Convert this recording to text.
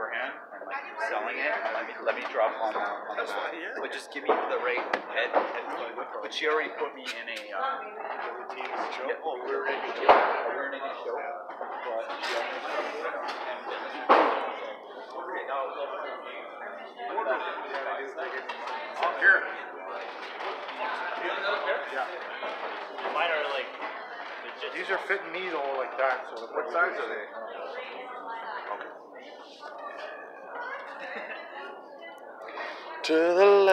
overhand and like selling it. And let me let me drop on the on the mat. But just give me the right head. head but she already put me in a. Uh, yeah, oh, we were in a show. We were in a show. But she Okay, now it's over. Oh, here. Mine are like legit. These are fitting me though like that. So what size are they? To the left.